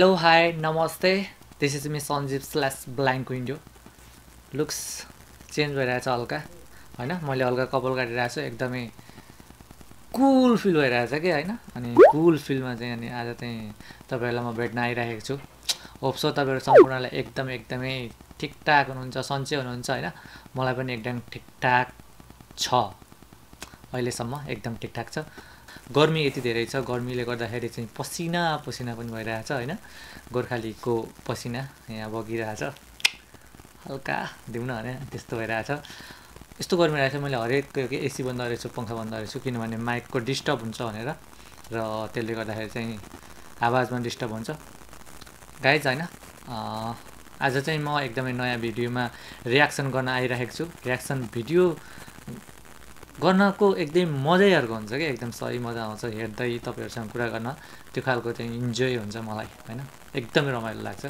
Hello hi नमस्ते this is me Sanjeev slash blank window looks change भइरहेछ हल्का। होइन मैले हल्का कपाल काटिरहेको छु एकदमै कुल फिल भइरहेछ कि होइन? अनि कुल फिलमा चाहिँ अनि आज चाहिँ तपाईँहरूलाई म भेट्न आइरहेको छु। होप्सो तपाईँहरू सम्पूर्णलाई एकदम एकदमै ठिकठाक हुनुहुन्छ सन्चै हुनुहुन्छ होइन? मलाई पनि एकदम ठिकठाक छ। अहिलेसम्म एकदम ठिकठाक छ। गर्मी यति धेरै छ गर्मीले गर्दाखेरि चाहिँ पसिना पसिना पनि भइरहेछ होइन? गोर्खालीको पसिना यहाँ बगिरहेछ। हल्का दिउँ न भने त्यस्तो भइरहेछ। यस्तो गर्मी रहेछ मैले हरेक एसी बन्द गरेछु पङ्खा बन्द गरेछु किनभने माइकको डिस्टर्ब हुन्छ भनेर र त्यसले गर्दाखेरि चाहिँ आवाजमा डिस्टर्ब हुन्छ। गाइज होइन? आज चाहिँ म एकदमै नयाँ भिडियोमा रियाक्सन गर्न आइरहेको छु। रियाक्सन भिडियो गर्नको एकदम मजै अर्को हुन्छ कि एकदम सही मजा आउँछ हेर्दै तपाईँहरूसँग कुरा गर्न। त्यो खालको चाहिँ इन्जोय हुन्छ मलाई होइन? एकदमै रमाइलो लाग्छ।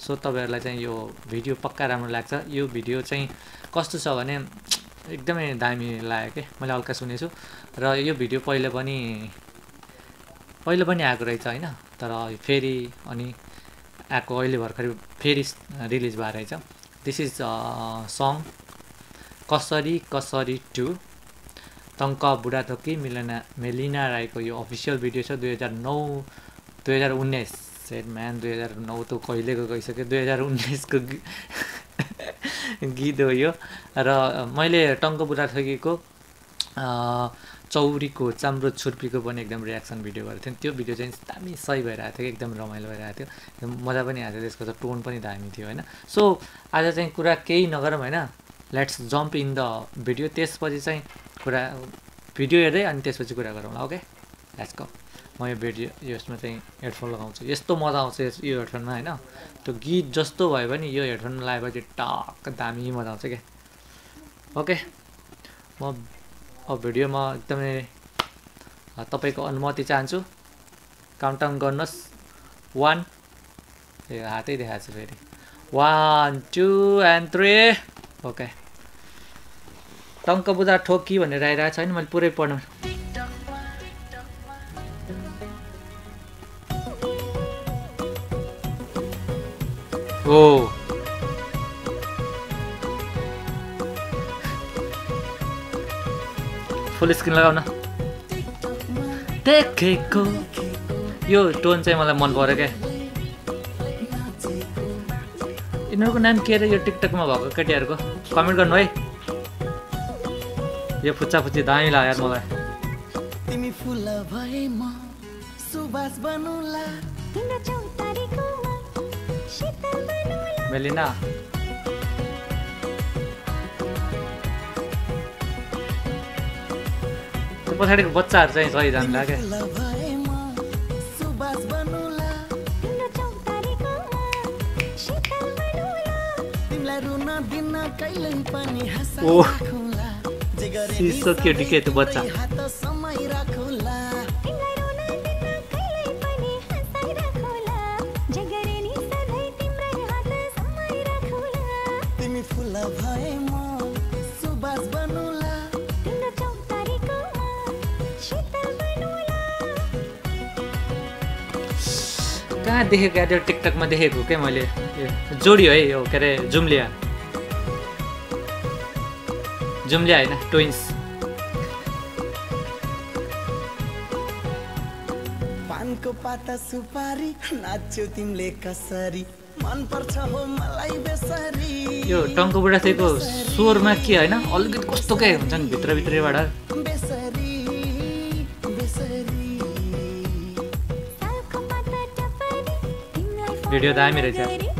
सो तपाईँहरूलाई चाहिँ यो भिडियो पक्का राम्रो लाग्छ। यो भिडियो चाहिँ कस्तो छ भने एकदमै दामी लाग्यो कि मैले हल्का सुनेछु। र यो भिडियो पहिला पनि पहिला पनि आएको रहेछ होइन? तर फेरि अनि आएको अहिले भर्खरै फेरि रिलिज भएर रहेछ। दिस इज सङ कसरी कसरी टु टङ्क बुढाथोकी मिलना मेलिना राईको यो अफिसियल भिडियो छ दुई हजार नौ दुई हजार उन्नाइस सेट म्यान दुई हजार नौ त कहिलेको गइसक्यो दुई हजार उन्नाइसको गीत हो यो र मैले टङ्क बुढाथोकीको चौरीको चाम्रो छुर्पीको पनि एकदम रियाक्सन भिडियो गरेको थिएँ त्यो भिडियो चाहिँ दामी सही भइरहेको थियो एकदम रमाइलो भइरहेको थियो मजा पनि आएको थियो त्यसको त टोन पनि दामी थियो होइन सो आज चाहिँ कुरा केही नगरौँ होइन let's jump in the video त्यसपछि चाहिँ कुरा भिडियो हेर्दै अनि त्यसपछि कुरा गरौँला ओके ल्याट्स म यो भिडियो यसमा चाहिँ हेडफोन लगाउँछु। यस्तो मजा आउँछ यो हेडफोनमा होइन? त्यो गीत जस्तो भयो भने यो हेडफोन लगाएपछि टक्क दामी मजा आउँछ क्या ओके म अब भिडियोमा एकदमै तपाईँको अनुमति चाहन्छु। काउन्टाउन गर्नुहोस्। वान ए हातै देखाएको छु फेरि। One two and three okay टङ्क बुझा ठोकी भनेर आइरहेको छ होइन मैले पुरै पढ्नु हो। फुल स्क्रिन लगाउन देखेको यो टोन चाहिँ मलाई मन पऱ्यो क्या। यिनीहरूको नाम के अरे यो टिकटकमा भएको केटीहरूको? कमेन्ट गर्नु है। यो फुच्चा फुच्ची दामी लाग्यो यार मलाई। तिमी फुल भए म सुबास बनुला। मेलिना। त्यो पछाडिको बच्चाहरू चाहिँ सही जानु लाग्यो। ओ Cute के त्यो बच्चा। कहाँ देखेको टिकटकमा देखेको क्या मैले? जोडी है यो के अरे जुम्लिया। जुम्लिया होइन ट्विन्स पानको पाता सुपारी नाच्यो तिमीले कसरी मन पर्छ हो मलाई बेसरी यो टङ्को बुढाथेको स्वरमा के होइन अलिकति कस्तो के हुन्छ नि भित्रभित्रैबाट भिडियो दामी रहेछ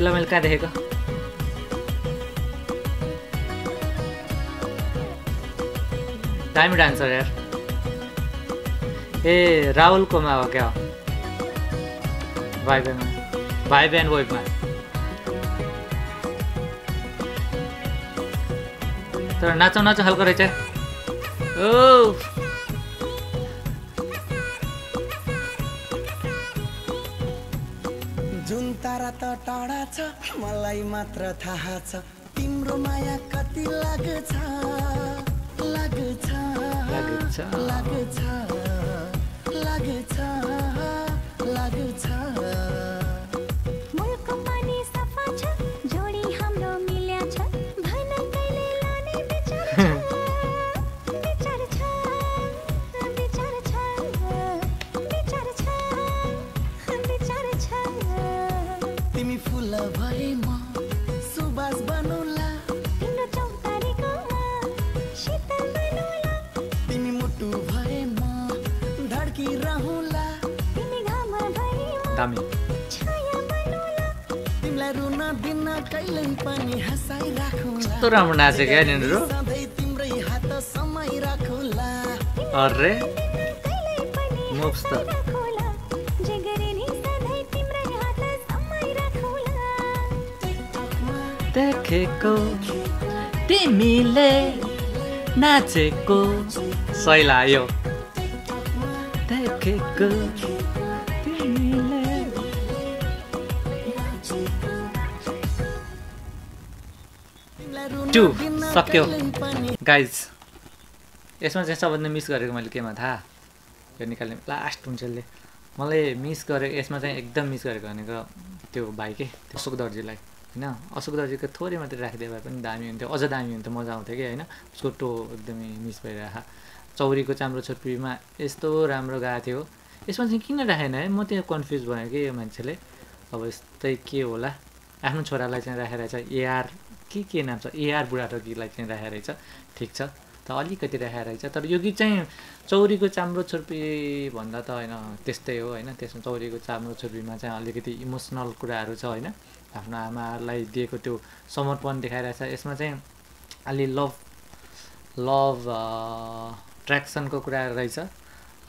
त्यसलाई मैले कहाँ देखेको दामी डान्सर यार। ए राहुलकोमा हो क्या? भाइ बहिनमा भाइ बहिन वेबमा तर नाचौँ नाचौँ खालको रहेछ ओ त टाढा छ मलाई मात्र थाहा छ तिम्रो माया कति लाग्छ लाग्छ लाग्छ। लाग्छ लाग्छ हँसाइराखौँला कस्तो राम्रो नाचेको क्या यिनीहरू सधैँ तिम्रै हात समाइराखौँला अरे त। देखेको तिमीले नाचेको। सही लाग्यो। देखेको टु सक्यो गाइज यसमा चाहिँ सबभन्दा मिस गरेको मैले केमा थाहा। यो निकाल्ने लास्ट हुन्छ यसले मलाई मिस गरेको यसमा चाहिँ एकदम मिस गरेको भनेको त्यो भाइ के त्यो अशोक दर्जीलाई होइन? अशोक दर्जीको थोरै मात्रै राखिदिए भए पनि दामी हुन्थ्यो। अझ दामी हुन्थ्यो मजा आउँथ्यो कि होइन? उसको टो एकदमै मिस भइरहेको चौरीको चाम्रो छोटपीमा यस्तो राम्रो गएको थियो। यसमा चाहिँ किन राखेन है? म त्यहाँ कन्फ्युज भयो कि यो मान्छेले। अब यस्तै के होला? आफ्नो छोरालाई चाहिँ राखेर चाहिँ एआर के के नाम छ? एआर बुढाटोकीलाई चाहिँ राखेर रहेछ ठिक छ। त अलिकति राखेर रहेछ तर यो गीत चाहिँ चौरीको चाम्रो छुर्पी भन्दा त होइन त्यस्तै हो होइन। त्यसमा चौरीको चाम्रो छुर्पीमा चाहिँ अलिकति इमोसनल कुराहरू छ होइन। आफ्नो आमालाई दिएको त्यो समर्पण देखाइरहेछ। यसमा चाहिँ अलि लभ लभ ट्र्याक्सनको कुरा रहेछ।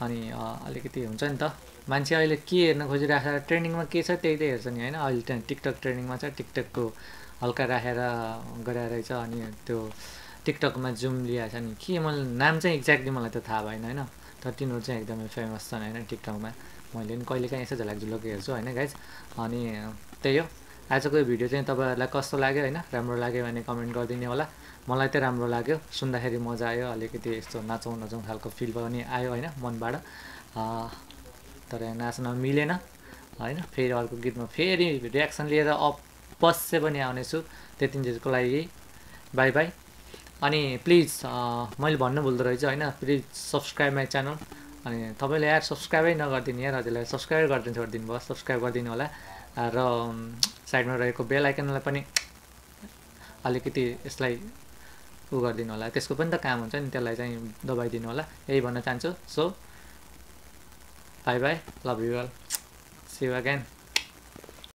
अनि अलिकति हुन्छ नि त। मान्छे अहिले के हेर्न खोजिरहेको छ ट्रेन्डिङमा के छ त्यही त्यही हेर्छ नि होइन? अहिले त्यहाँ टिकटक ट्रेन्डिङमा छ टिकटकको हल्का राखेर गराएर रहेछ अनि त्यो टिकटकमा जुम लिएको छ नि। के मलाई नाम चाहिँ एक्ज्याक्टली मलाई त थाहा भएन होइन? तर तिनीहरू चाहिँ एकदमै फेमस छन् होइन टिकटकमा। मैले पनि कहिलेकाहीँ यसो झलक झुलक हेर्छु होइन गाइज अनि त्यही हो। आजको भिडियो चाहिँ तपाईँहरूलाई कस्तो लाग्यो होइन? राम्रो लाग्यो भने कमेन्ट गरिदिने होला। मलाई चाहिँ राम्रो लाग्यो। सुन्दाखेरि मजा आयो अलिकति यस्तो नाचौँ नचौँ खालको फिल पनि आयो होइन मनबाट। तर नाच्न मिलेन होइन। फेरि अर्को गीतमा फेरि रियाक्सन लिएर अवश्य पनि आउनेछु त्यतिन्जेलको लागि। बाई बाई अनि प्लिज मैले भन्नु भुल्दो रहेछ होइन। प्लिज सब्सक्राइब माई च्यानल अनि तपाईँले यार सब्सक्राइबै नगरिदिनु यार हजुरलाई सब्सक्राइब गरिदिनु छोडिदिनु भयो सब्सक्राइब गरिदिनु होला। र साइडमा रहेको बेल आइकनलाई पनि अलिकति यसलाई उ गरिदिनु होला। त्यसको पनि त काम हुन्छ नि त्यसलाई चाहिँ दबाइदिनु होला। यही भन्न चाहन्छु। So bye bye love you all see you again